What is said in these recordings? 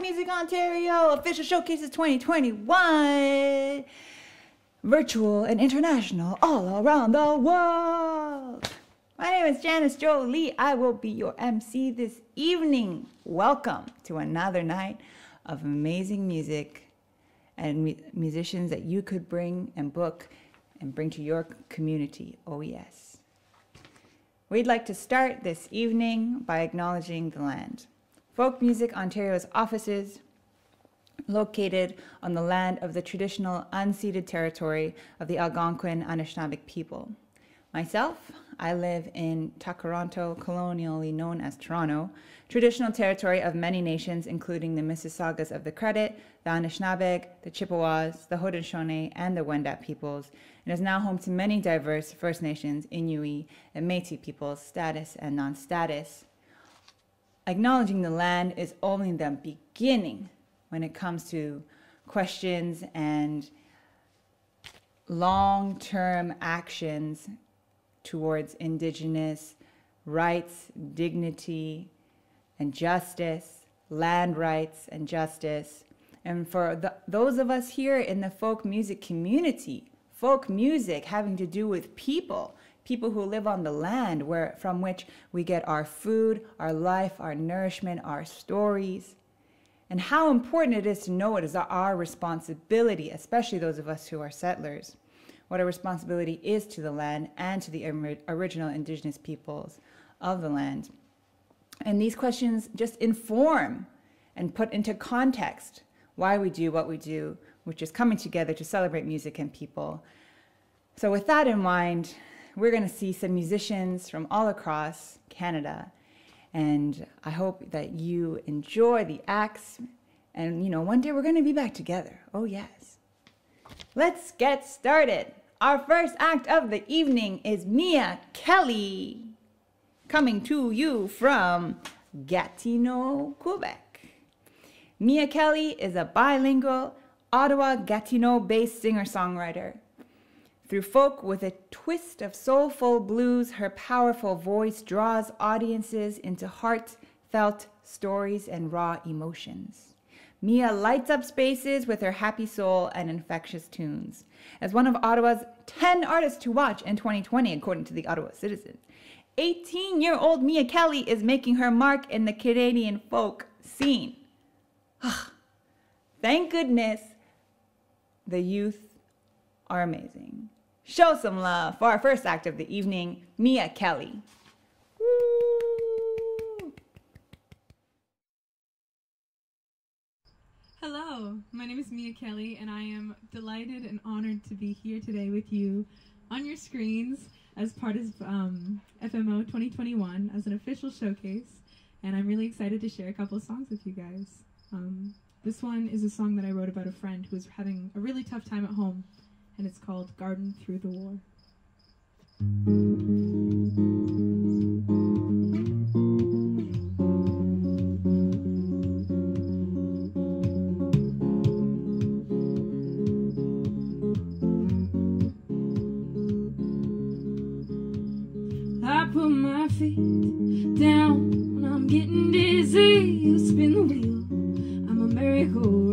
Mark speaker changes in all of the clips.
Speaker 1: Music Ontario official showcases 2021. Virtual and international all around the world. My name is Janice Jo Lee. I will be your MC this evening. Welcome to another night of amazing music and mu- musicians that you could bring and book and bring to your community. Oh, yes. We'd like to start this evening by acknowledging the land. Folk Music Ontario's offices, located on the land of the traditional unceded territory of the Algonquin Anishinaabeg people. Myself, I live in Takaranto, colonially known as Toronto, traditional territory of many nations, including the Mississaugas of the Credit, the Anishinaabeg, the Chippewas, the Haudenosaunee, and the Wendat peoples, and is now home to many diverse First Nations, Inuit, and Métis peoples, status and non-status. Acknowledging the land is only the beginning when it comes to questions and long-term actions towards indigenous rights, dignity, and justice, land rights and justice. And for the, those of us here in the folk music community, folk music having to do with people, people who live on the land where from which we get our food, our life, our nourishment, our stories. And how important it is to know it is our responsibility, especially those of us who are settlers, what our responsibility is to the land and to the original indigenous peoples of the land. And these questions just inform and put into context why we do what we do, which is coming together to celebrate music and people. So, with that in mind, we're going to see some musicians from all across Canada. And I hope that you enjoy the acts. And, you know, one day we're going to be back together. Oh, yes. Let's get started. Our first act of the evening is Mia Kelly, coming to you from Gatineau, Quebec. Mia Kelly is a bilingual Ottawa Gatineau based singer songwriter. Through folk with a twist of soulful blues, her powerful voice draws audiences into heartfelt stories and raw emotions. Mia lights up spaces with her happy soul and infectious tunes. As one of Ottawa's 10 artists to watch in 2020, according to the Ottawa Citizen, 18 year old Mia Kelly is making her mark in the Canadian folk scene. Thank goodness the youth are amazing. Show some love for our first act of the evening, Mia Kelly.
Speaker 2: Hello, my name is Mia Kelly, and I am delighted and honored to be here today with you on your screens as part of um, FMO 2021 as an official showcase. And I'm really excited to share a couple of songs with you guys. Um, this one is a song that I wrote about a friend who was having a really tough time at home and it's called Garden Through the War. I put my feet down, when I'm getting dizzy. You spin the wheel, I'm a merry-go-round.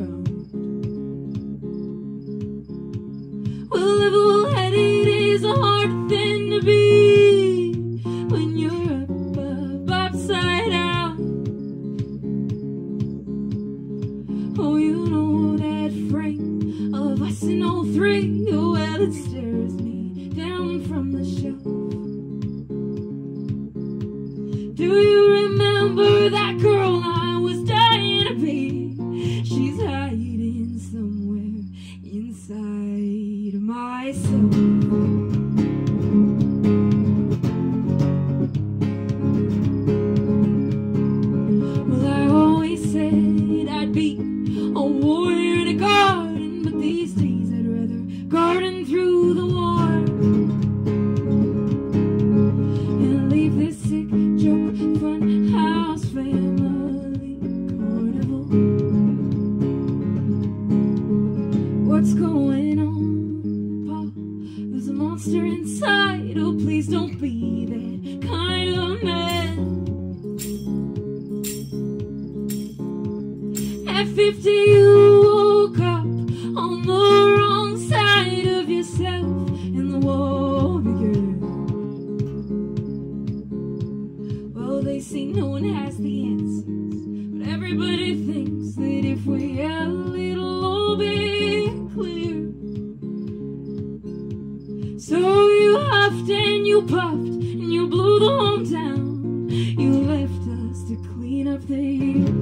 Speaker 2: Huffed and you puffed and you blew the hometown. You left us to clean up the.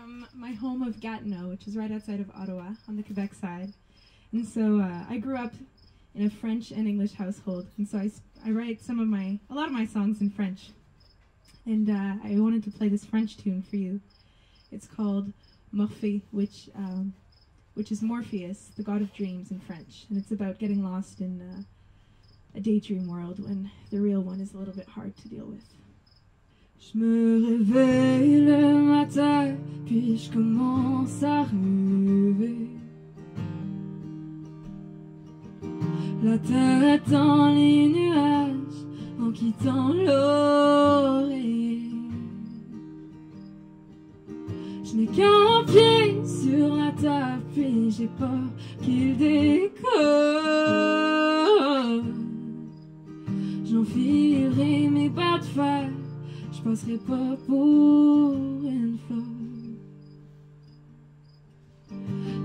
Speaker 2: From my home of Gatineau, which is right outside of Ottawa on the Quebec side. And so uh, I grew up in a French and English household, and so I write some of my a lot of my songs in French. And uh, I wanted to play this French tune for you. It's called Morphée, which um, which is Morpheus, the god of dreams in French, and it's about getting lost in uh, a daydream world when the real one is a little bit hard to deal with. Je me réveille le matin, puis je commence à rêver. La tête dans les nuages, en quittant l'oreiller. Je n'ai qu'un pied sur la table, puis j'ai peur qu'il décolle. J'enfilerai mes bas de fer, je passerai pas pour une folle.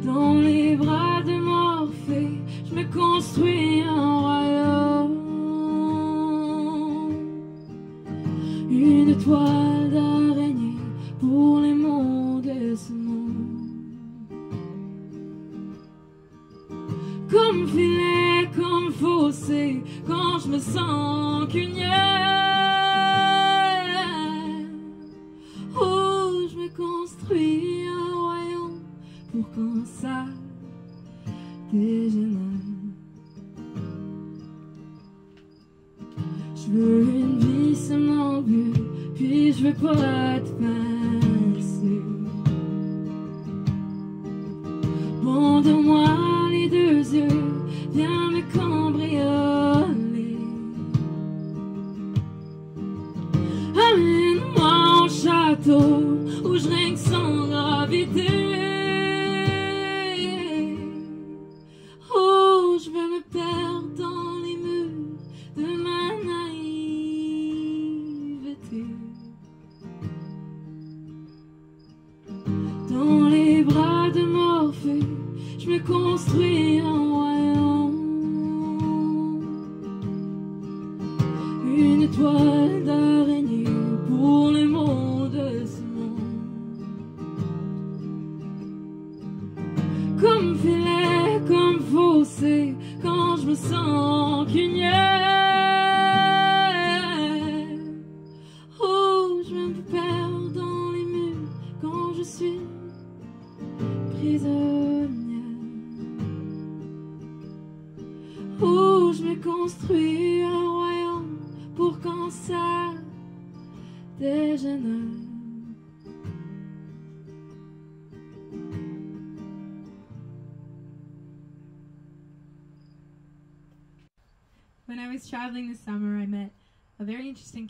Speaker 2: Dans les bras de Morphée, je me construis un royaume. Une toile d'araignée pour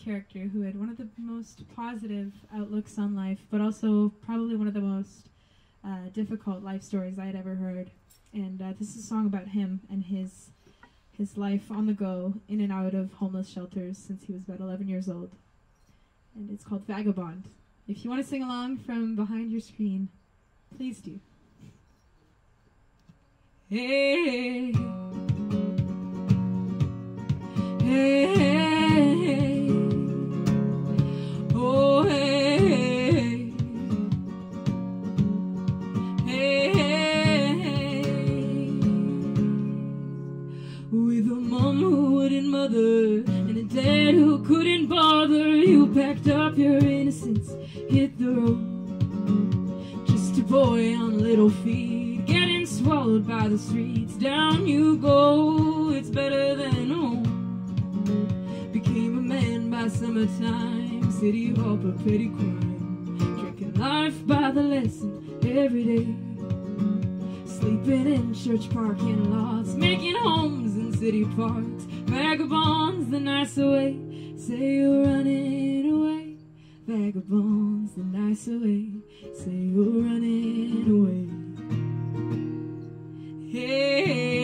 Speaker 2: character who had one of the most positive outlooks on life, but also probably one of the most uh, difficult life stories I had ever heard. And uh, this is a song about him and his his life on the go, in and out of homeless shelters since he was about 11 years old. And it's called Vagabond. If you want to sing along from behind your screen, please do. Hey, hey, hey, hey, hey. With a mom who wouldn't mother and a dad who couldn't bother, you packed up your innocence, hit the road. Just a boy on little feet, getting swallowed by the streets. Down you go, it's better than home. Became a man by summertime, city hall, but petty crime. Drinking life by the lesson every day. Sleeping in church parking lots, making homes in city parks. Vagabonds, the nicer way. Say you're running away. Vagabonds, the nicer way. Say you're running away. Hey,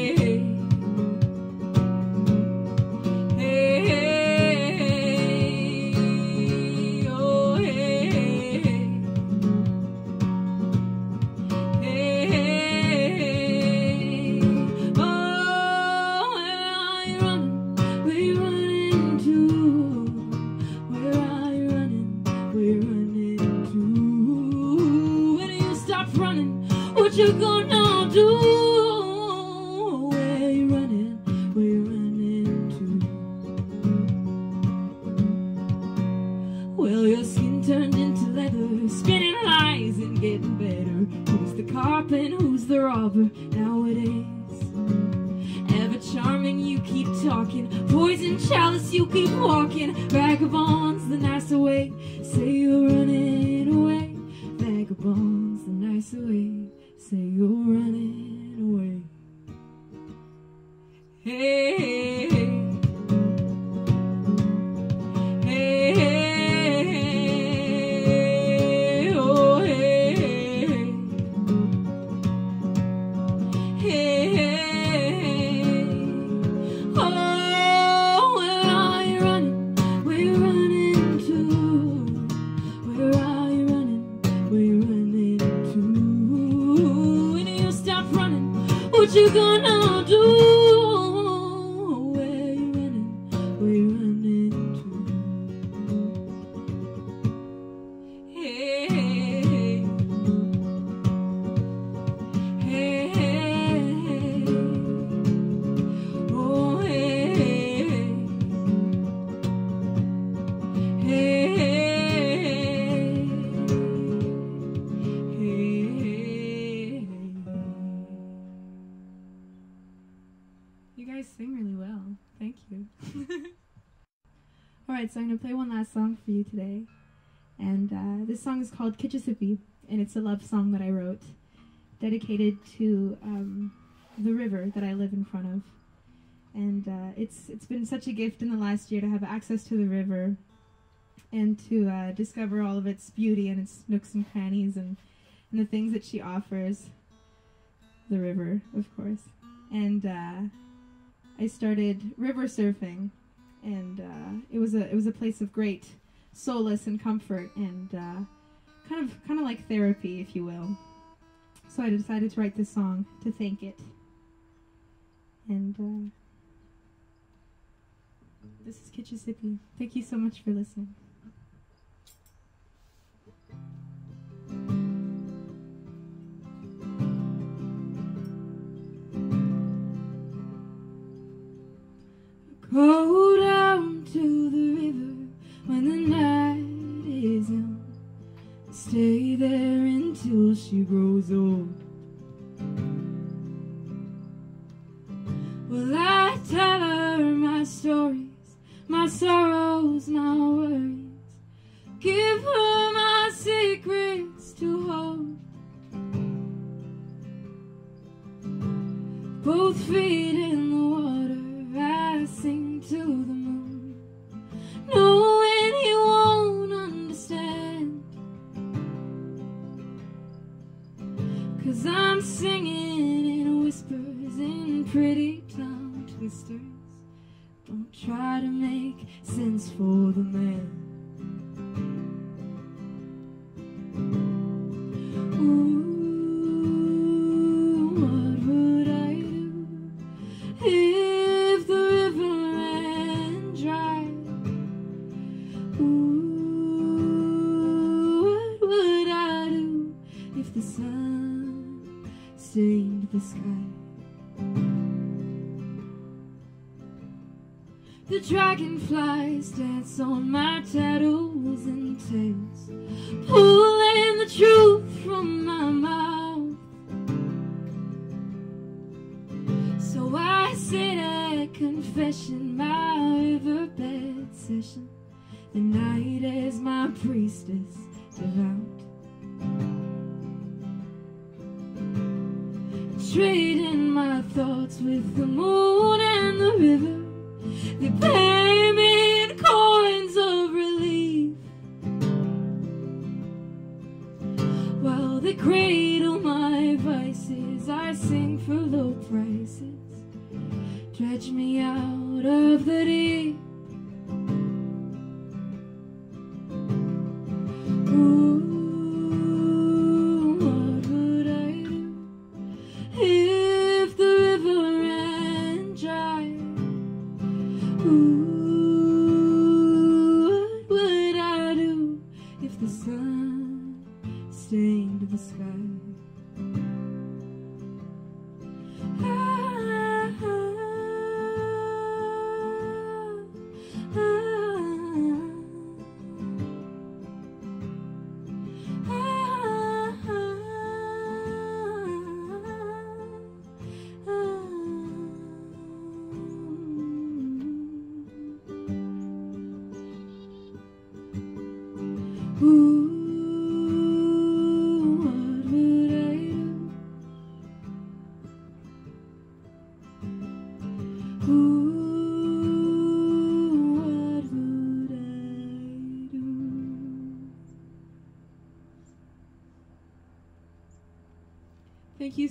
Speaker 2: talking. Poison chalice, you keep walking. Vagabonds, the nicer way. Say you're running away. Vagabonds, the nicer way. Say you're running away. Hey. So I'm gonna play one last song for you today. And uh, this song is called Kitchissippi, and it's a love song that I wrote, dedicated to um, the river that I live in front of. And uh, it's it's been such a gift in the last year to have access to the river, and to uh, discover all of its beauty and its nooks and crannies and, and the things that she offers. The river, of course, and uh, I started river surfing, and uh, it was a it was a place of great solace and comfort and uh, kind of kind of like therapy, if you will. So I decided to write this song to thank it. And uh, this is Kitchissippi. Thank you so much for listening. Go down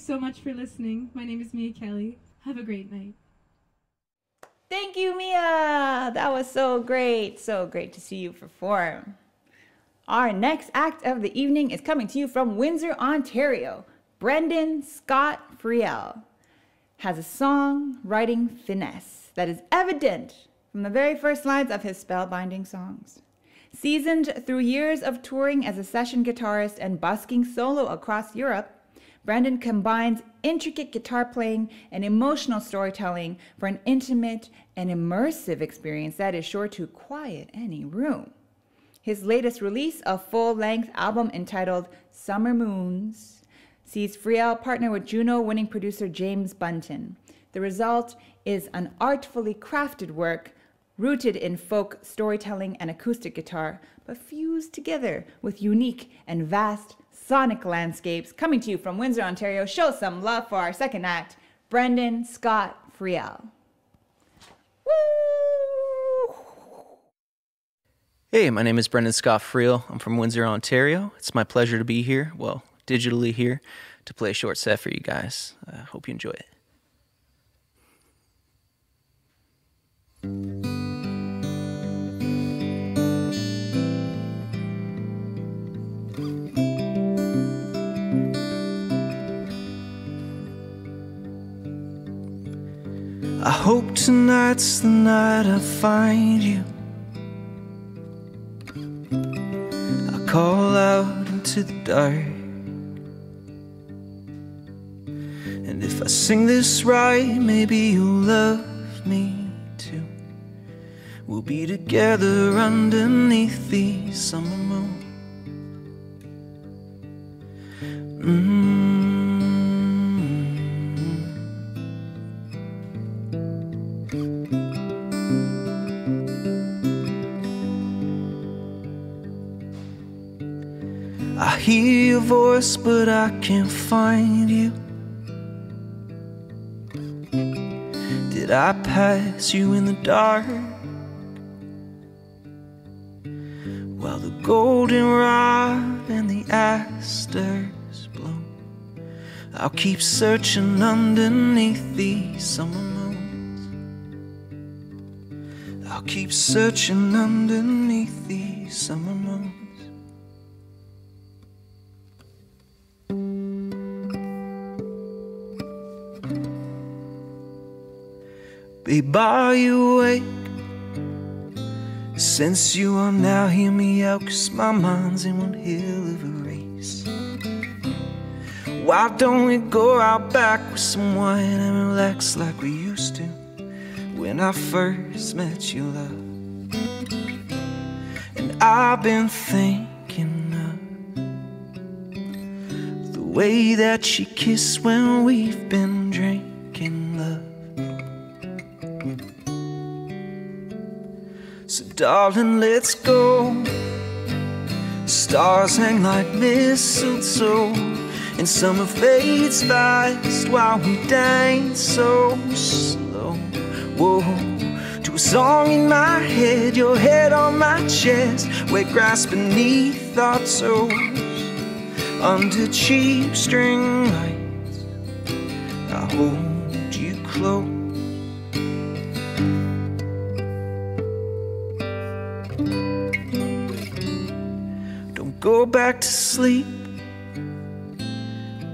Speaker 2: so much for listening. My name is Mia Kelly. Have a great night.
Speaker 1: Thank you, Mia. That was so great. So great to see you perform. Our next act of the evening is coming to you from Windsor, Ontario. Brendan Scott Friel has a song-writing finesse that is evident from the very first lines of his spellbinding songs. Seasoned through years of touring as a session guitarist and busking solo across Europe, Brendan combines intricate guitar playing and emotional storytelling for an intimate and immersive experience that is sure to quiet any room. His latest release, a full length album entitled Summer Moons, sees Friel partner with Juno winning producer James Bunton. The result is an artfully crafted work rooted in folk storytelling and acoustic guitar, but fused together with unique and vast sonic landscapes. Coming to you from Windsor, Ontario, show some love for our second act, Brendan Scott Friel.
Speaker 3: Hey, my name is Brendan Scott Friel. I'm from Windsor, Ontario. It's my pleasure to be here, well, digitally here, to play a short set for you guys. I uh, hope you enjoy it. I hope tonight's the night I find you. I call out into the dark. And if I sing this right, maybe you'll love me too. We'll be together underneath the summer moon. Mm. Hear your voice, but I can't find you. Did I pass you in the dark? While the goldenrod and the asters bloom, I'll keep searching underneath these summer moons. I'll keep searching underneath these summer moons. Babe, are you awake? Since you are now, hear me out, cause my mind's in one hell of a race. Why don't we go out back with some wine and relax like we used to when I first met you, love? And I've been thinking of the way that you kiss when we've been drinking, love. So, darling, let's go. Stars hang like mistletoe, and summer fades fast while we dance so slow. Whoa, to a song in my head, your head on my chest, wet grass beneath our toes, under cheap string lights. I hold you close. Go back to sleep.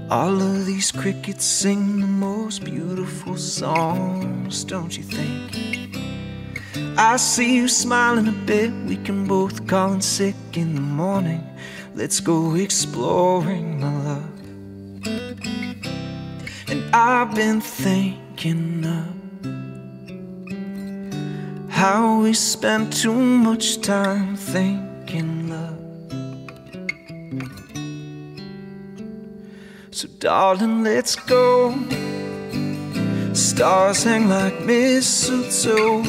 Speaker 3: All of these crickets sing the most beautiful songs, don't you think? I see you smiling a bit. We can both call in sick in the morning. Let's go exploring, my love. And I've been thinking of how we spend too much time thinking, So, darling, let's go. Stars hang like mistletoe,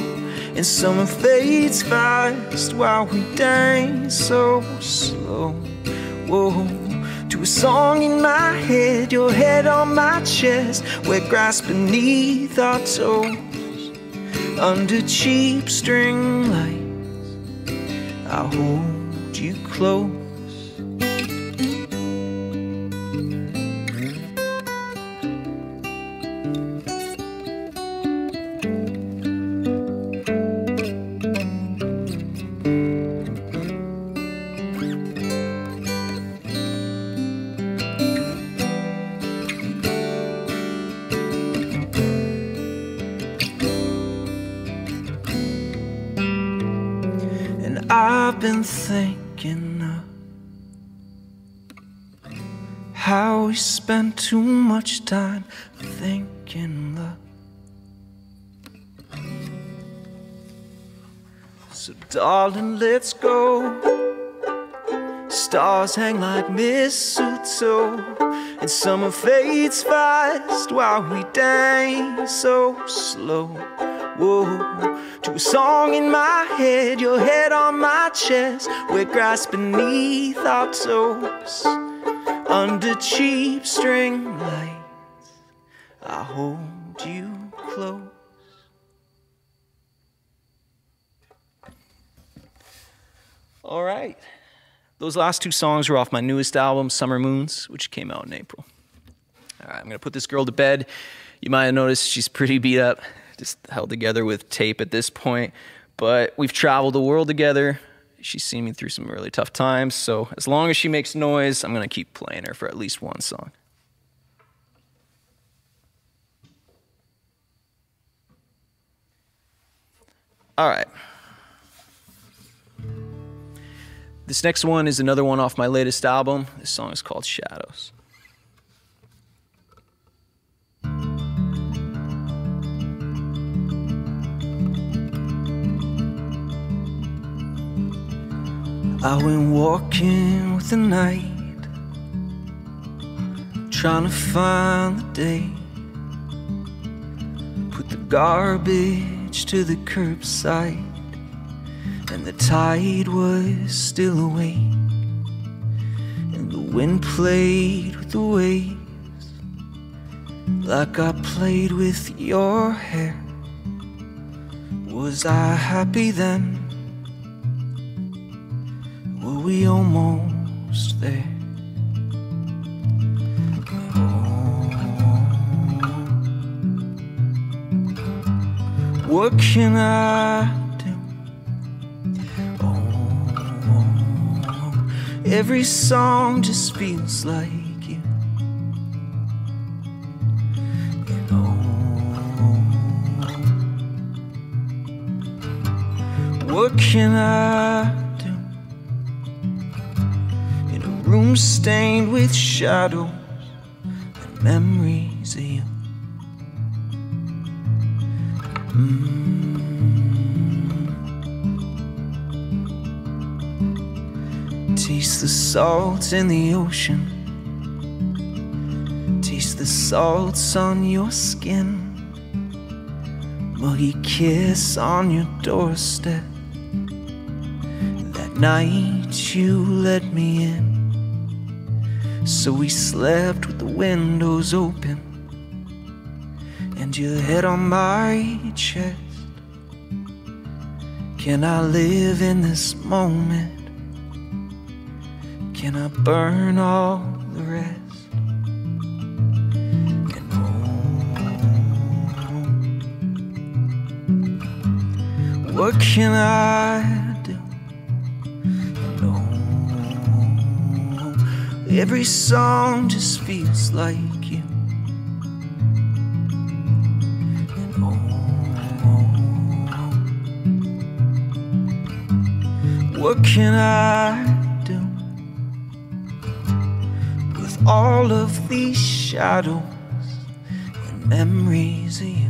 Speaker 3: and summer fades fast while we dance so slow. Whoa, to a song in my head, your head on my chest, wet grass beneath our toes, under cheap string lights. I'll hold you close. Darling, let's go. Stars hang like mistletoe, and summer fades fast while we dance so slow. Whoa, to a song in my head, your head on my chest, wet grass beneath our toes, under cheap string lights. I hold you close. All right. Those last two songs were off my newest album, Summer Moons, which came out in April. All right, I'm going to put this girl to bed. You might have noticed she's pretty beat up, just held together with tape at this point. But we've traveled the world together. She's seen me through some really tough times. So as long as she makes noise, I'm going to keep playing her for at least one song. All right. This next one is another one off my latest album. This song is called Shadows. I went walking with the night, trying to find the day. Put the garbage to the curbside, and the tide was still awake. And the wind played with the waves, like I played with your hair. Was I happy then? Were we almost there? Oh. What can I every song just feels like you. And oh, what can I do? In a room stained with shadows and memories of you. Taste salt in the ocean. Taste the salts on your skin. Muggy kiss on your doorstep. That night you let me in. So we slept with the windows open. And your head on my chest. Can I live in this moment? Can I burn all the rest? And oh, what can I do? And oh, every song just feels like you. And what can I all of these shadows and memories of you.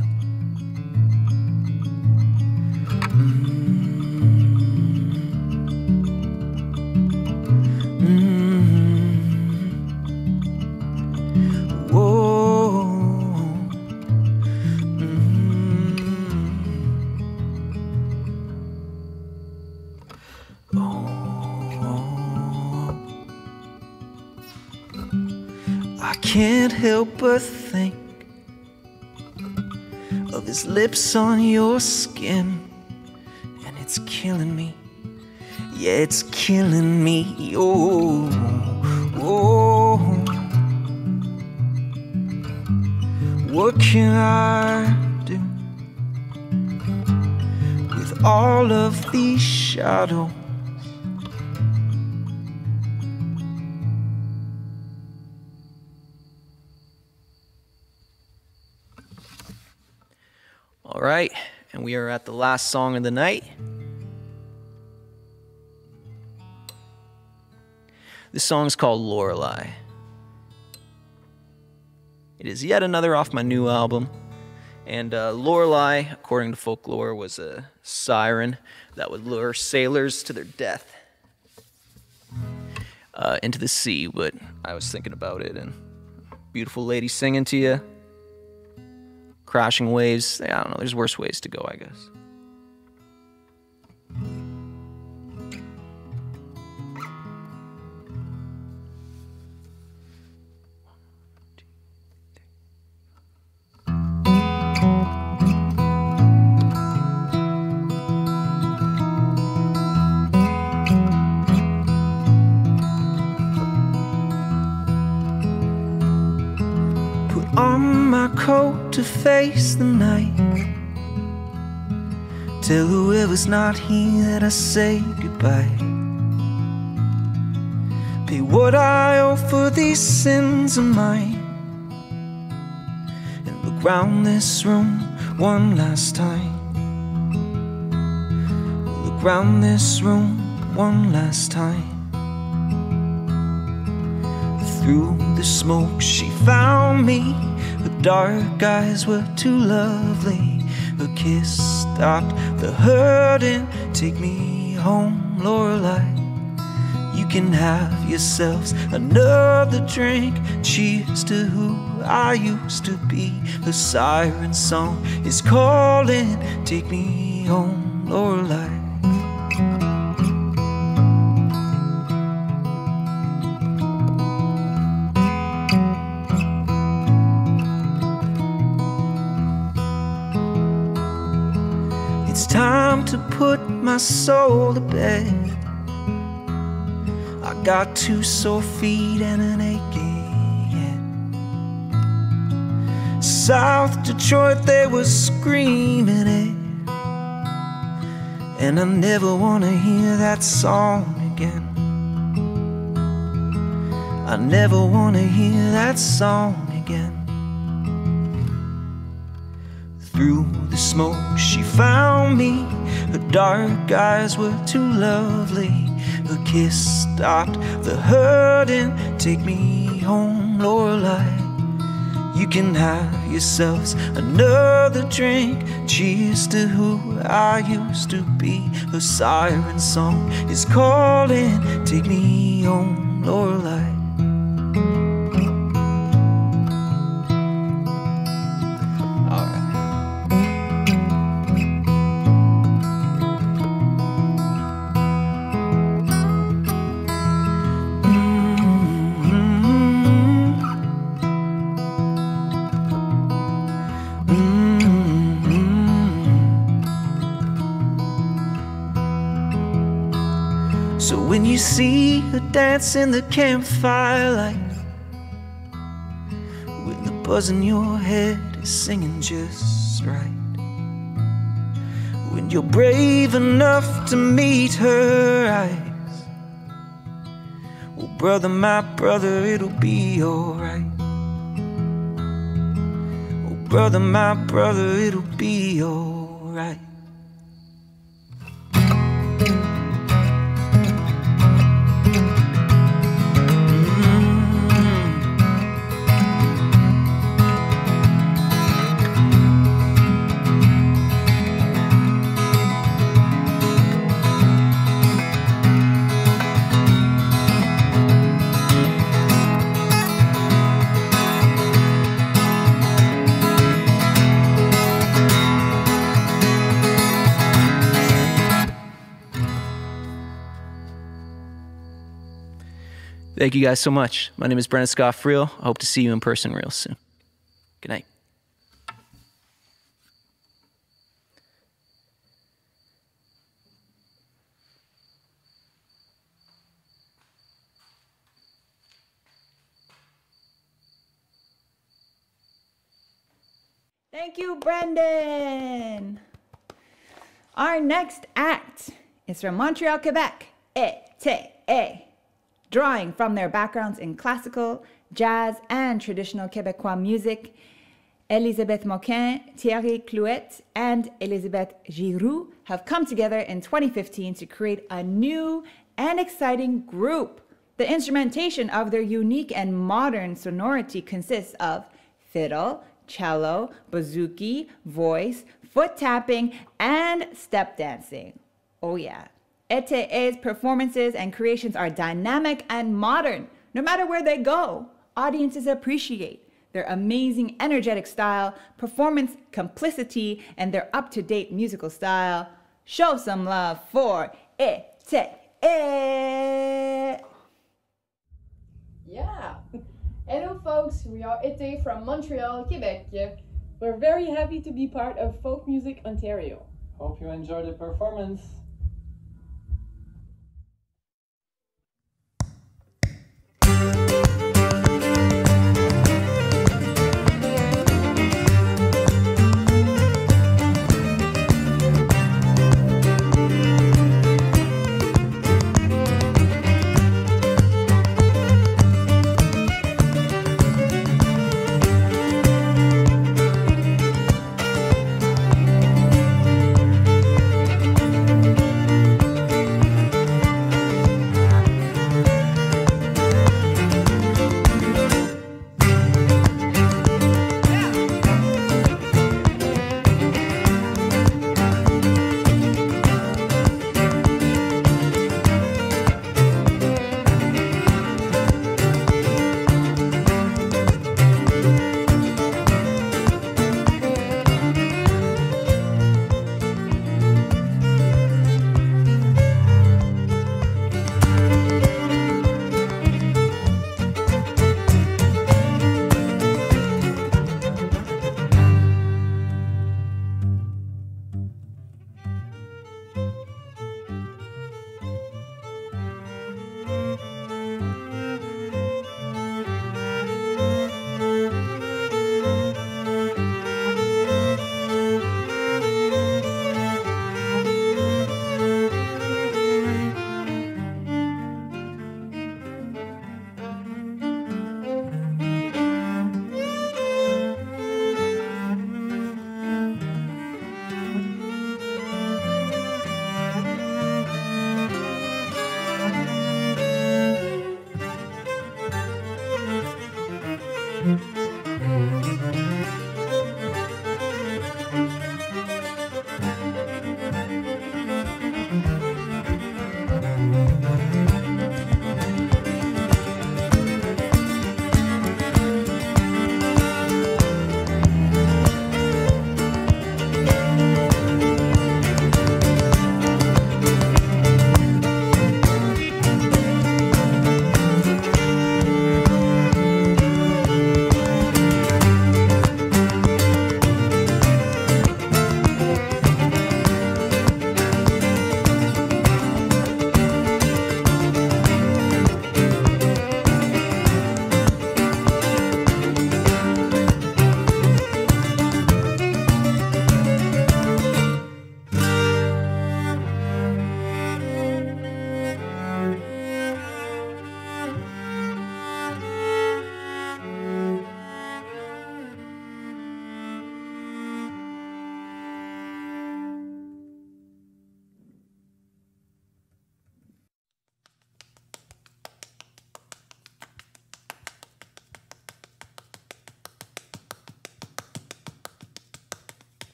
Speaker 3: On your skin, and it's killing me. Yeah, it's killing me. Oh, oh. What can I do with all of these shadows? Right, and we are at the last song of the night. This song is called Lorelei. It is yet another off my new album. And uh, Lorelei, according to folklore, was a siren that would lure sailors to their death uh, into the sea. But I was thinking about it, and beautiful lady singing to you, crashing waves. I don't know. There's worse ways to go, I guess. My coat to face the night. Tell whoever's not here that I say goodbye. Pay what I owe for these sins of mine. And look round this room one last time. Look round this room one last time. Through the smoke, she found me. Dark eyes were too lovely. A kiss stopped the hurting. Take me home, Lorelei. You can have yourselves another drink. Cheers to who I used to be. Her siren song is calling. Take me home, Lorelei. To put my soul to bed. I got two sore feet and an aching head. South Detroit, they were screaming it. And I never want to hear that song again. I never want to hear that song again. Through the smoke, she found me. Her dark eyes were too lovely. Her kiss stopped the hurting. Take me home, Lorelei. You can have yourselves another drink. Cheers to who I used to be. Her siren song is calling. Take me home, Lorelei. Dance in the campfire light, when the buzz in your head is singing just right, when you're brave enough to meet her eyes, well, brother, my brother, it'll be alright. Oh, brother, my brother, it'll be alright. Thank you guys so much. My name is Brendan Scott Friel. I hope to see you in person real soon. Good night.
Speaker 1: Thank you, Brendan. Our next act is from Montreal, Quebec. E-T-E. Drawing from their backgrounds in classical, jazz, and traditional Quebecois music, Elisabeth Moquin, Thierry Clouet, and Elisabeth Giroux have come together in 2015 to create a new and exciting group. The instrumentation of their unique and modern sonority consists of fiddle, cello, bouzouki, voice, foot tapping, and step dancing. Oh, yeah. ETE's performances and creations are dynamic and modern. No matter where they go, audiences appreciate their amazing energetic style, performance complicity, and their up to date musical style. Show some love for ETE.
Speaker 4: Yeah. Hello, folks. We are Ete from Montreal, Quebec.
Speaker 5: We're very happy to be part of Folk Music Ontario.
Speaker 6: Hope you enjoy the performance.
Speaker 3: Thank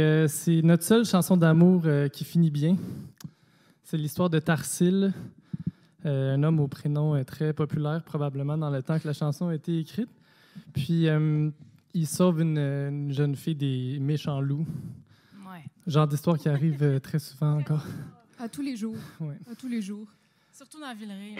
Speaker 7: euh, c'est notre seule chanson d'amour euh, qui finit bien. C'est l'histoire de Tarsile, euh, un homme au prénom euh, très populaire, probablement dans le temps que la chanson a été écrite. Puis, euh, il sauve une, une jeune fille des méchants loups.
Speaker 8: Ouais.
Speaker 7: Genre d'histoire qui arrive euh, très souvent encore.
Speaker 8: À tous les jours.
Speaker 7: Ouais.
Speaker 8: À tous les jours. Surtout dans Villeray.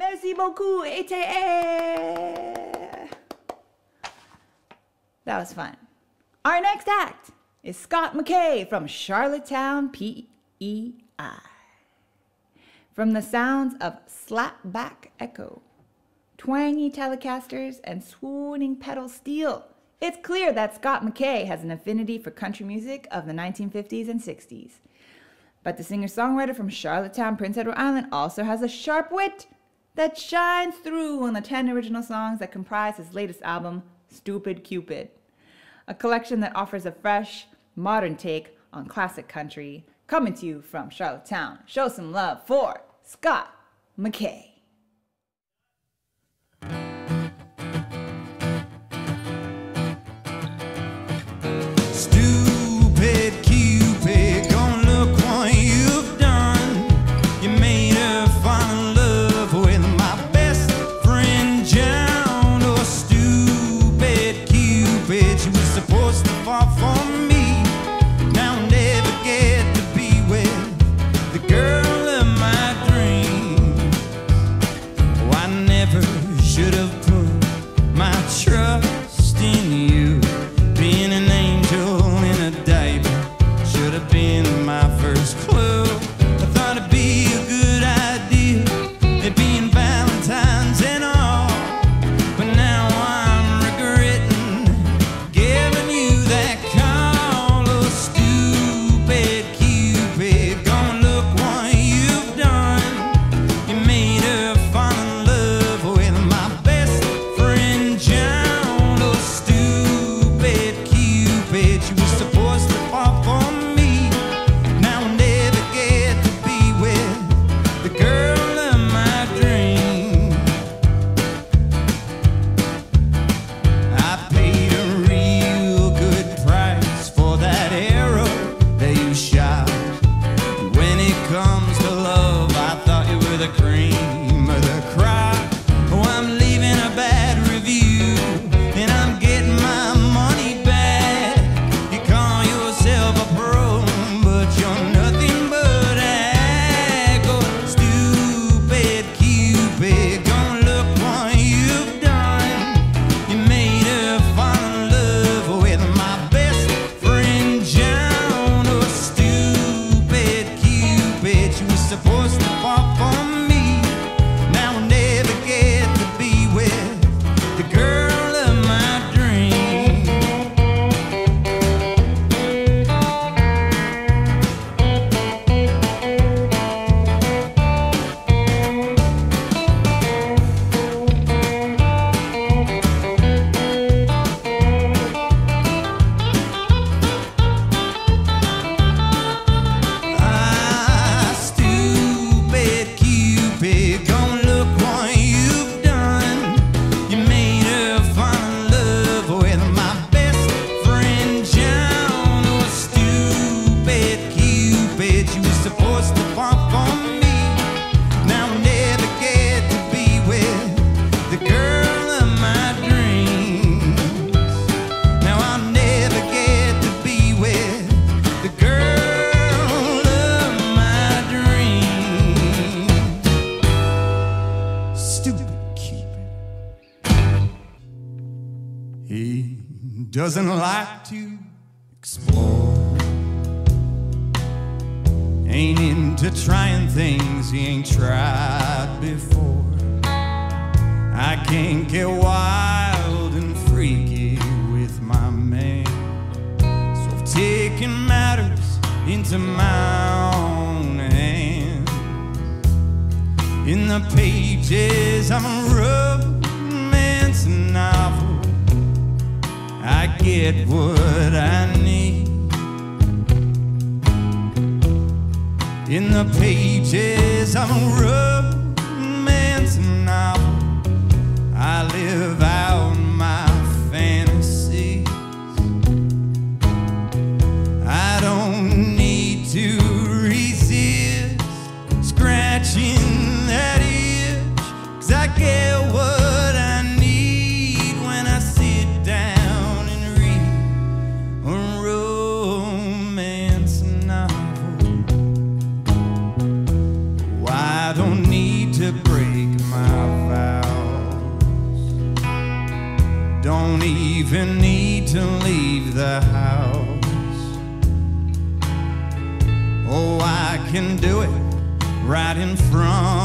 Speaker 1: Merci beaucoup, ETE! That was fun. Our next act is Scott MacKay from Charlottetown, PEI. From the sounds of slapback echo, twangy telecasters, and swooning pedal steel, it's clear that Scott MacKay has an affinity for country music of the 1950s and 60s. But the singer songwriter from Charlottetown, Prince Edward Island also has a sharp wit that shines through on the 10 original songs that comprise his latest album, Stupid Cupid, a collection that offers a fresh, modern take on classic country, coming to you from Charlottetown. Show some love for Scott
Speaker 9: MacKay. não lie. in the pages of a romance novel. I live out. to leave the house. Oh, I can do it right in front.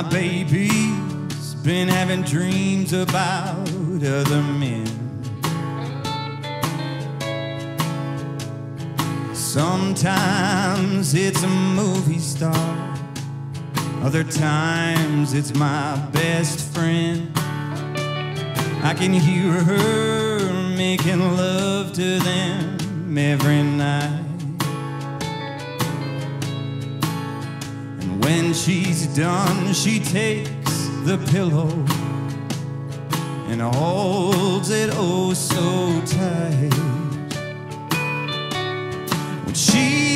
Speaker 9: My baby's been having dreams about other men. Sometimes it's a movie star, other times it's my best friend. I can hear her making love to them every night. she's done, she takes the pillow and holds it oh so tight. When she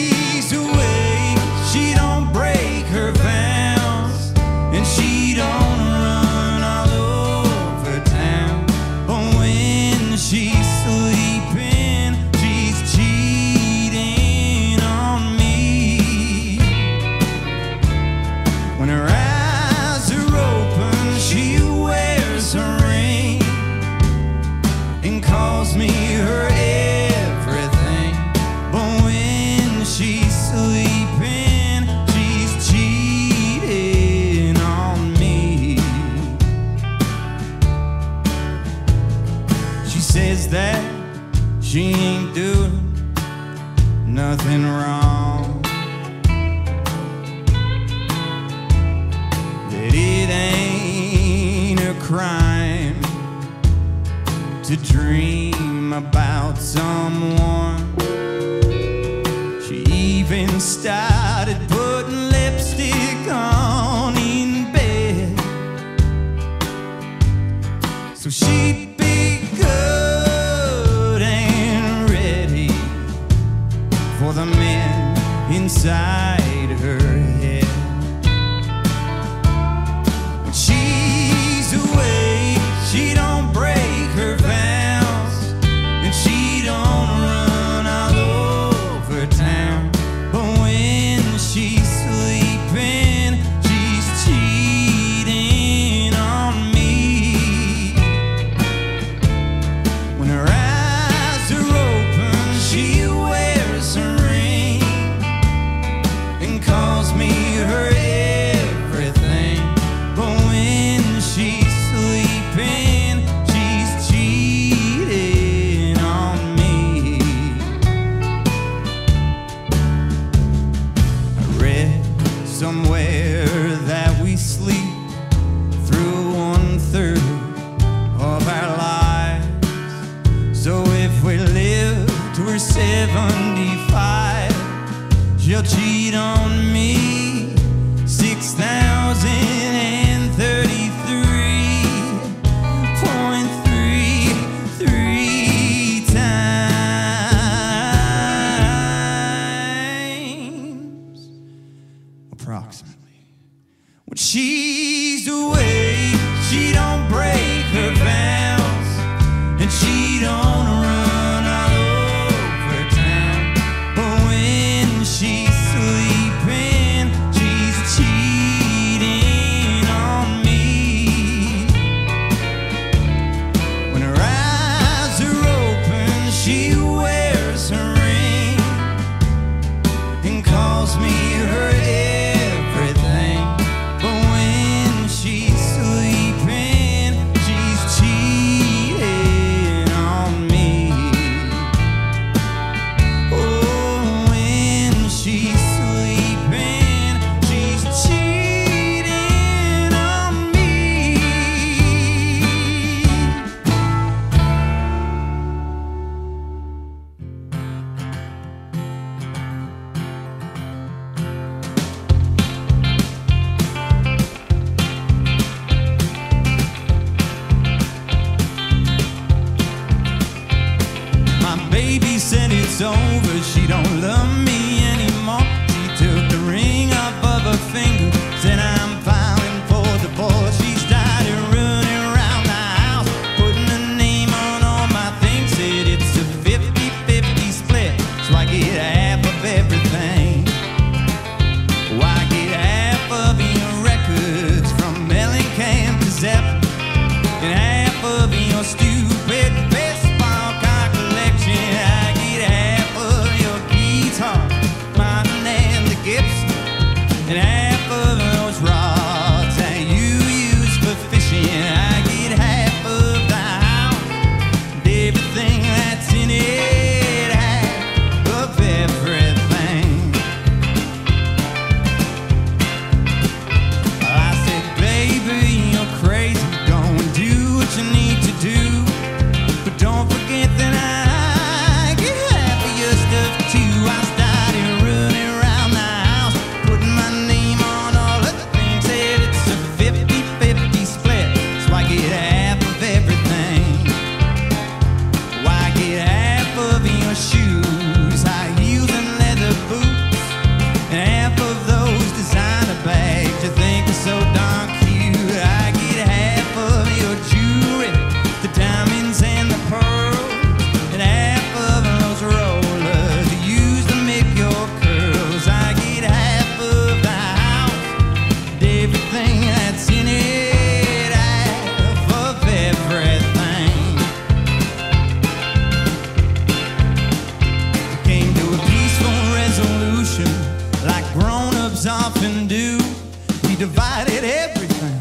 Speaker 9: We divided everything.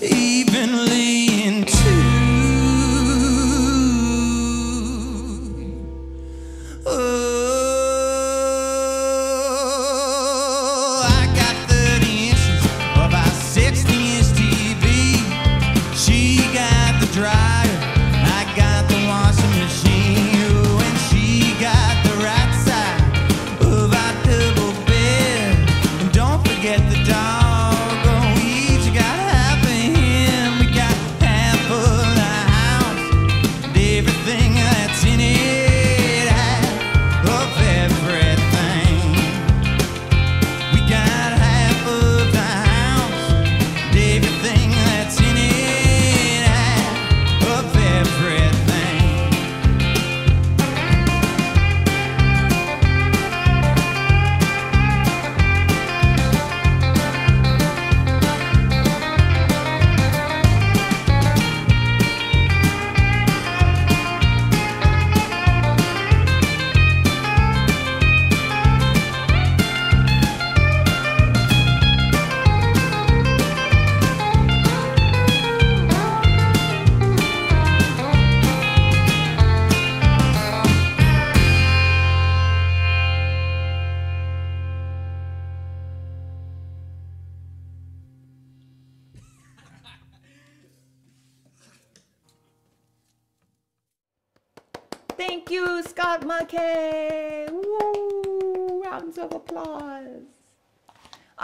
Speaker 9: Evenly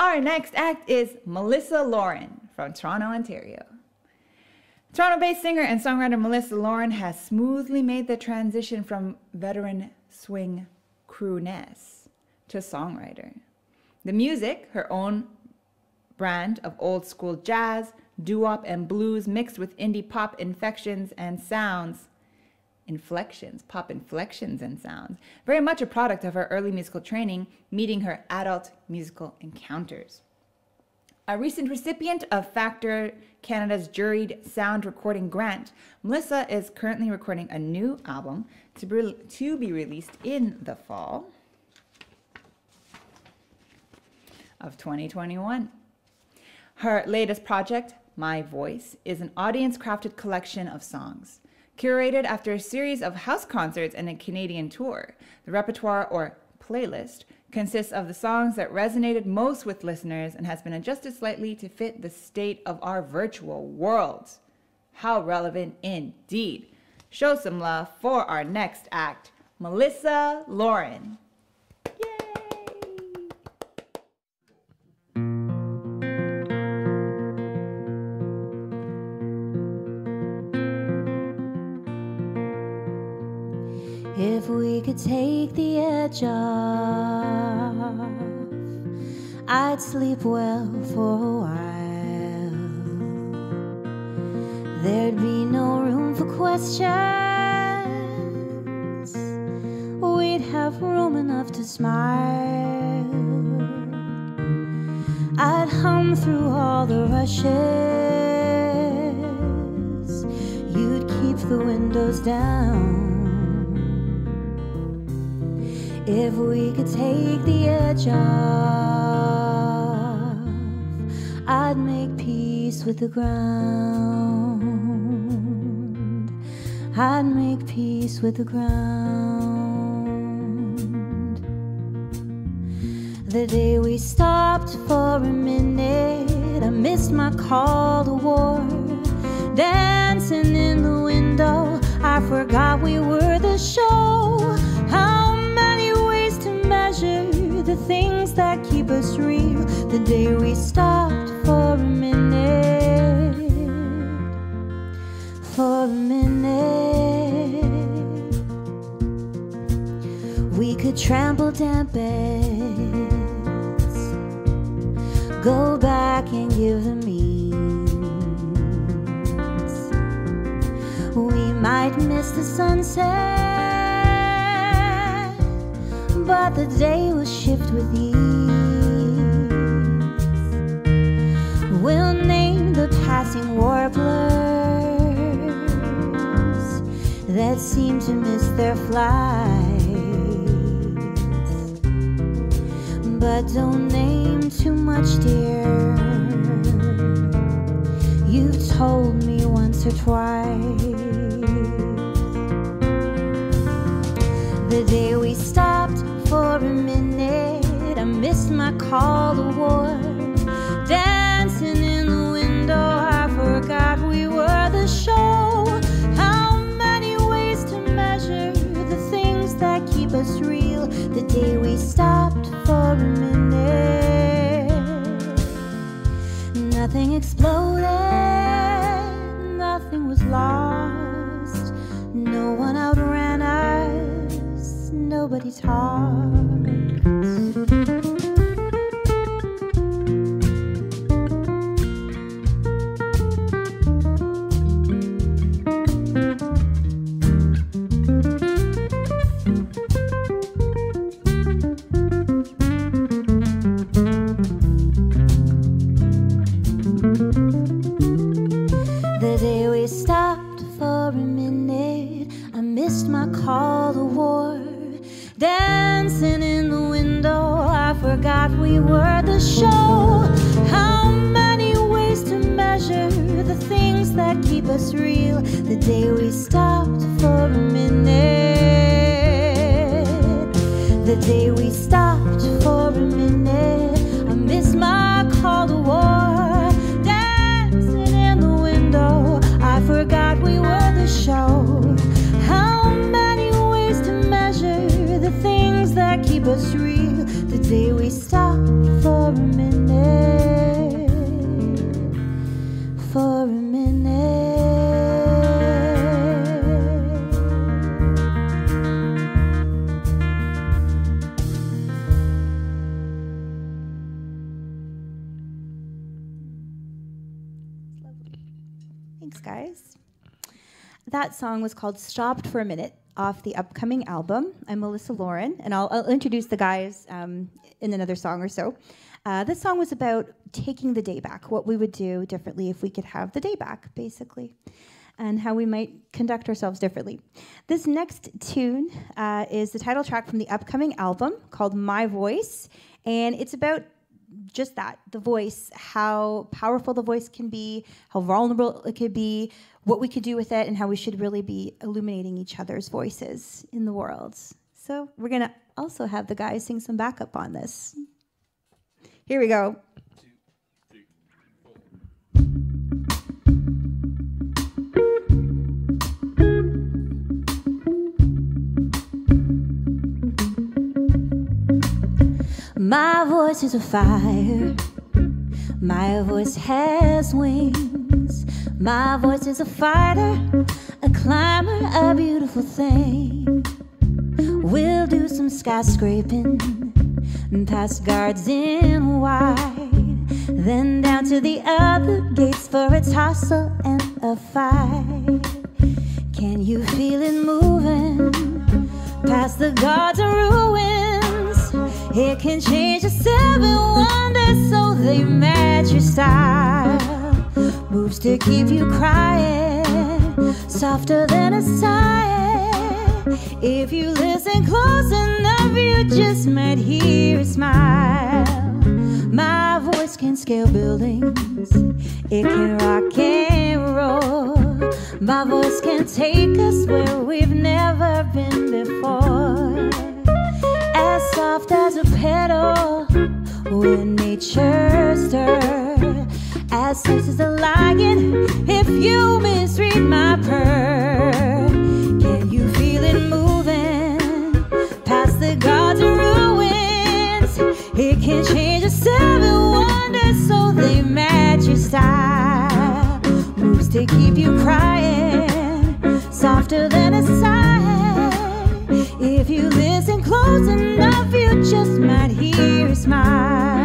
Speaker 9: Our
Speaker 1: next act is Melissa Lauren from Toronto, Ontario. Toronto based singer and songwriter Melissa Lauren has smoothly made the transition from veteran swing crooness to songwriter. The music, her own brand of old school jazz, doo wop, and blues mixed with indie pop infections and sounds, inflections, pop inflections and sounds, very much a product of her early musical training, meeting her adult musical encounters. A recent recipient of Factor Canada's juried sound recording grant, Melissa is currently recording a new album to be, to be released in the fall of 2021. Her latest project, My Voice, is an audience crafted collection of songs. Curated after a series of house concerts and a Canadian tour, the repertoire or playlist consists of the songs that resonated most with listeners and has been adjusted slightly to fit the state of our virtual world. How relevant indeed. Show some love for our next act, Melissa Lauren.
Speaker 10: If we could take the edge off, I'd sleep well for a while. There'd be no room for questions. We'd have room enough to smile. I'd hum through all the rushes. You'd keep the windows down. If we could take the edge off, I'd make peace with the ground. I'd make peace with the ground. The day we stopped for a minute, I missed my call to war. Dancing in the window, I forgot we were the show. The things that keep us real? The day we stopped for a minute, for a minute, we could trample down beds, go back and give them means. We might miss the sunset, but the day will shift with ease. We'll name the passing warblers that seem to miss their flights. But don't name too much, dear. You've told me once or twice. The day we stopped for a minute, I missed my call to war. Dancing in the window, I forgot we were the show. How many ways to measure the things that keep us real? The day we stopped for a minute, nothing exploded, nobody That song was called Stopped for a Minute off the upcoming album. I'm Melissa Lauren, and I'll, I'll introduce the guys um, in another song or so. Uh, this song was about taking the day back, what we would do differently if we could have the day back, basically, and how we might conduct ourselves differently. This next tune uh, is the title track from the upcoming album called My Voice, and it's about just that the voice, how powerful the voice can be, how vulnerable it could be, what we could do with it, and how we should really be illuminating each other's voices in the world. So, we're going to also have the guys sing some backup on this. Here we go. My voice is a fire. My voice has wings. My voice is a fighter, a climber, a beautiful thing. We'll do some skyscraping, past guards in white, then down to the other gates for a tussle and a fight. Can you feel it moving past the guards and ruins? It can change the seven wonders so they match your style. Moves to keep you crying, softer than a sigh. If you listen close enough, you just might hear a smile. My voice can scale buildings, it can rock and roll. My voice can take us where we've never been before soft as a petal when nature stirs, as safe as a lion if you misread my purr. Can you feel it moving past the gods and ruins? It can change a seven wonders so they match your style. Moves to keep you crying, softer than a sigh. If you listen close enough, you just might hear a smile.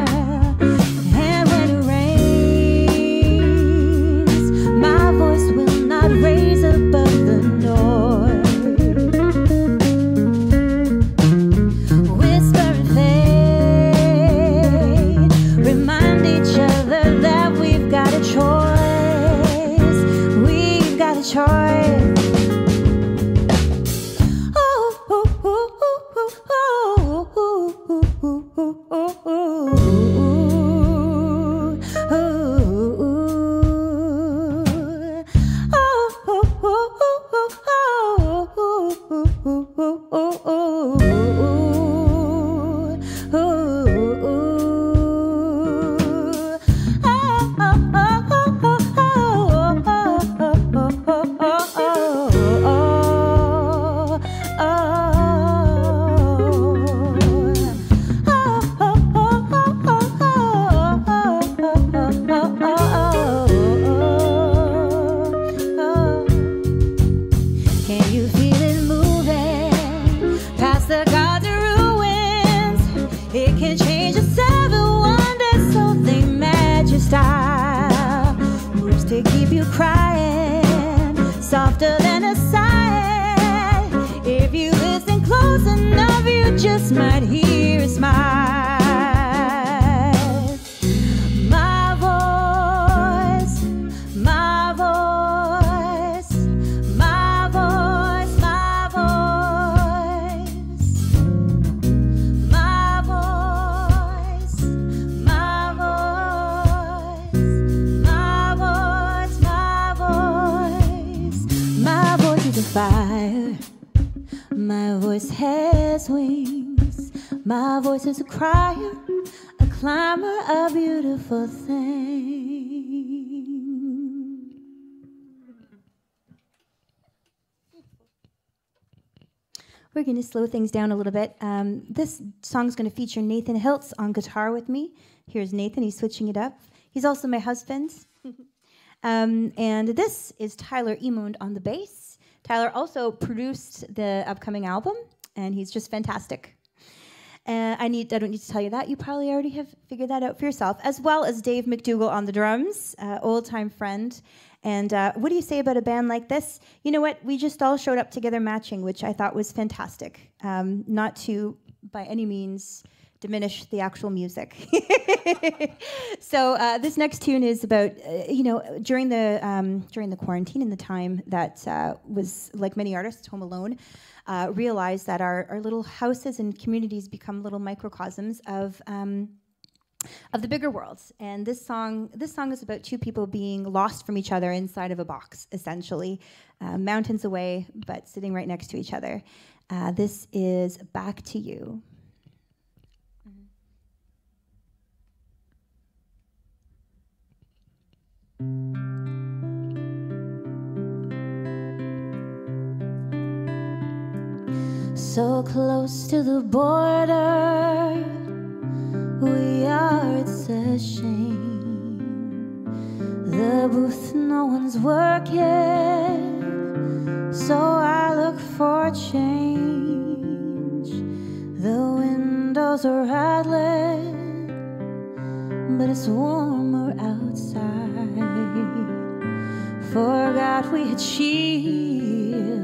Speaker 10: We're going to slow things down a little bit. Um, this song's going to feature Nathan Hiltz on guitar with me. Here's Nathan, he's switching it up. He's also my husband. um, and this is Tyler Emond on the bass. Tyler also produced the upcoming album, and he's just fantastic. Uh, I need I don't need to tell you that. You probably already have figured that out for yourself, as well as Dave McDougall on the drums, uh, old time friend, And uh, what do you say about a band like this? You know what? We just all showed up together matching, which I thought was fantastic. Um, not to, by any means, diminish the actual music. so uh, this next tune is about, uh, you know, during the um, during the quarantine and the time that uh, was like many artists home alone. Uh, realized that our, our little houses and communities become little microcosms of um, of the bigger world. And this song, this song is about two people being lost from each other inside of a box, essentially, uh, mountains away, but sitting right next to each other. Uh, this is "Back to You." So close to the border, we are, it's a shame. The booth, no one's working, so I look for change. The windows are rattling, but it's warmer outside. Forgot we had shields.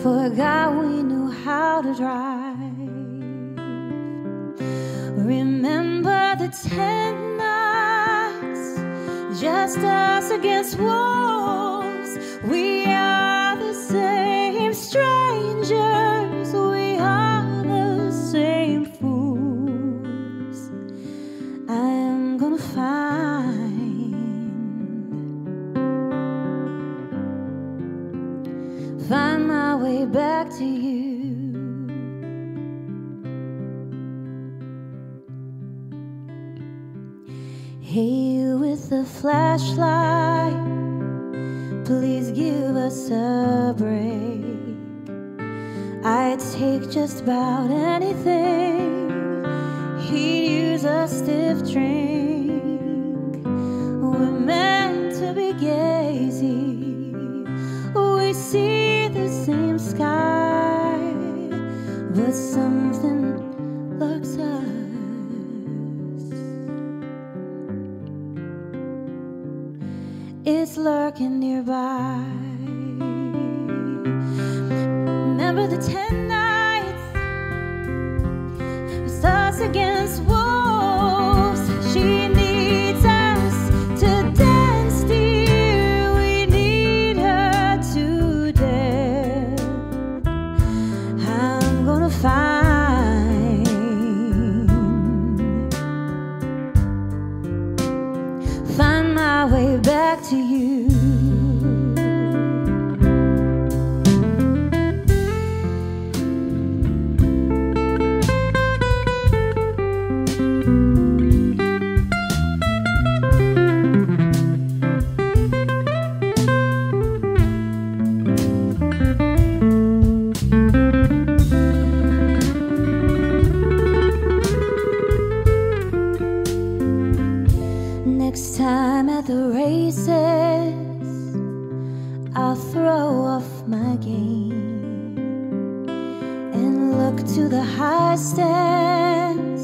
Speaker 10: Forgot we knew Ten nights, just us against wolves. The flashlight, please give us a break. I'd take just about anything. He'd use a stiff drink. We're meant to be gazing. We see the same sky, but something lurking nearby. Remember the ten nights, it's us against wolves. The races, I'll throw off my game and look to the high stands,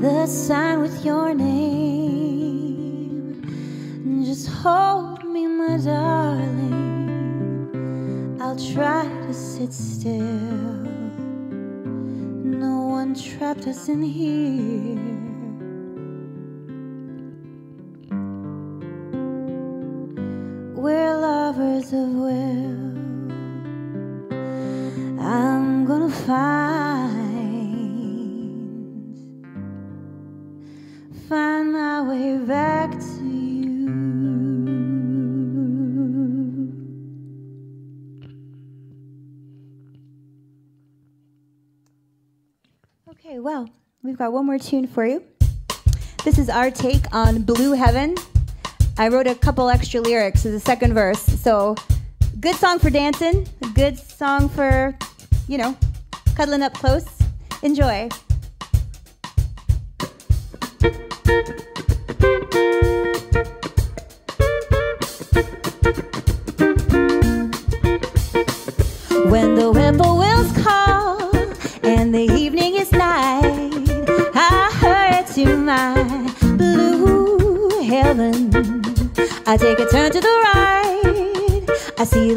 Speaker 10: the sign with your name. And Just hold me, my darling. I'll try to sit still. No one trapped us in here. Way back to you. Okay, well, we've got one more tune for you. This is our take on Blue Heaven. I wrote a couple extra lyrics as a second verse. So, good song for dancing, good song for, you know, cuddling up close. Enjoy. When the whippoorwills call and the evening is night, I hurry in my blue heaven. I take a turn to the right, I see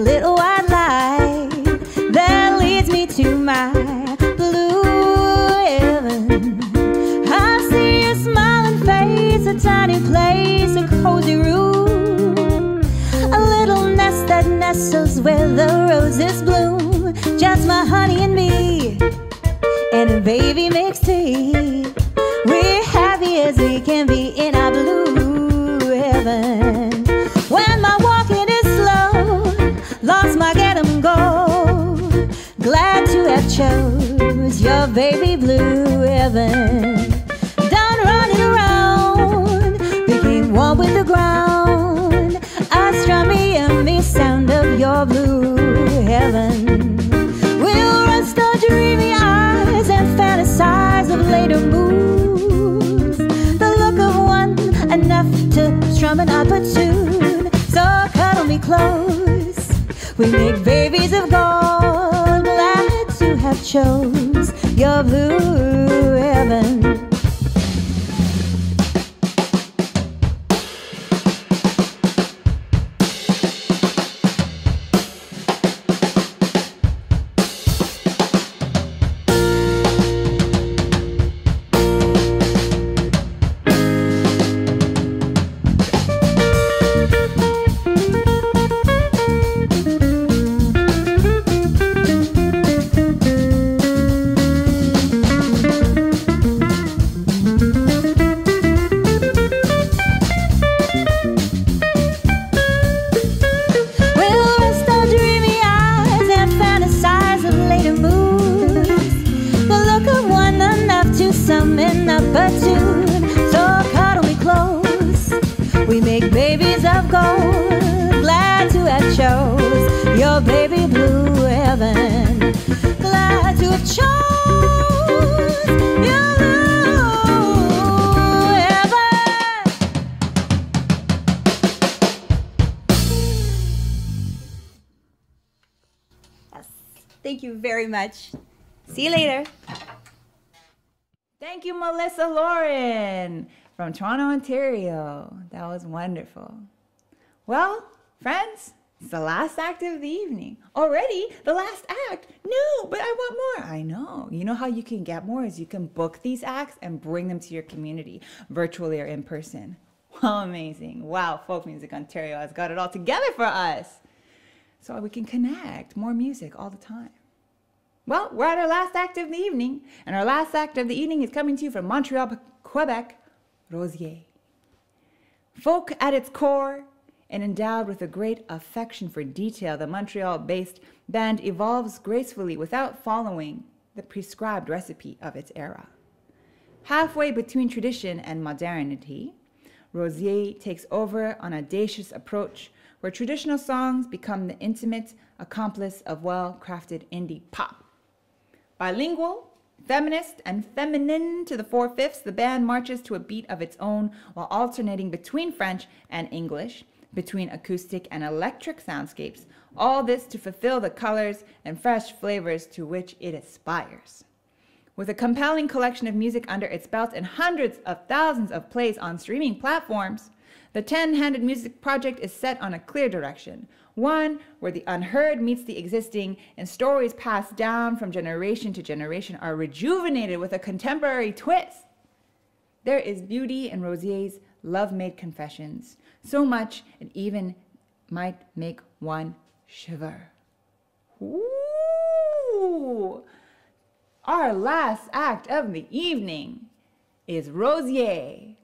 Speaker 10: the roses an up tune. So cuddle me close. We make babies of gold. Glad to have chose your blue heaven.
Speaker 1: Thank you, Melissa Lauren from Toronto, Ontario. That was wonderful. Well, friends, it's the last act of the evening. Already the last act. No, but I want more. I know. You know how you can get more is you can book these acts and bring them to your community, virtually or in person. How amazing. Wow, Folk Music Ontario has got it all together for us. So we can connect more music all the time. Well, we're at our last act of the evening, and our last act of the evening is coming to you from Montreal, Quebec, Rosier. Folk at its core and endowed with a great affection for detail, the Montreal based band evolves gracefully without following the prescribed recipe of its era. Halfway between tradition and modernity, Rosier takes over an audacious approach where traditional songs become the intimate accomplice of well crafted indie pop. Bilingual, feminist, and feminine to the four fifths, the band marches to a beat of its own while alternating between French and English, between acoustic and electric soundscapes, all this to fulfill the colors and fresh flavors to which it aspires. With a compelling collection of music under its belt and hundreds of thousands of plays on streaming platforms, the 10 handed music project is set on a clear direction, one where the unheard meets the existing and stories passed down from generation to generation are rejuvenated with a contemporary twist. There is beauty in Rosier's love made confessions, so much it even might make one shiver. Ooh! Our last act of the evening is Rosier.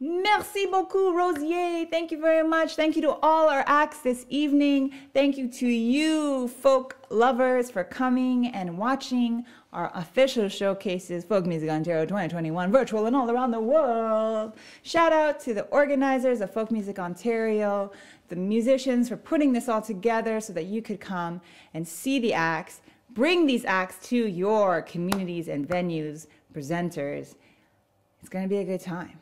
Speaker 8: Merci
Speaker 1: beaucoup, Rosier. Thank you very much. Thank you to all our acts this evening. Thank you to you, folk lovers, for coming and watching our official showcases, Folk Music Ontario 2021, virtual and all around the world. Shout out to the organizers of Folk Music Ontario, the musicians for putting this all together so that you could come and see the acts, bring these acts to your communities and venues, presenters. It's going to be a good time.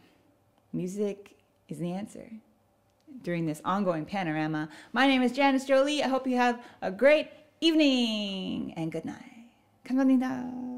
Speaker 1: Music is the answer. During this ongoing panorama, my name is Janice Jo Lee. I hope you have a great evening and good night. 감사합니다.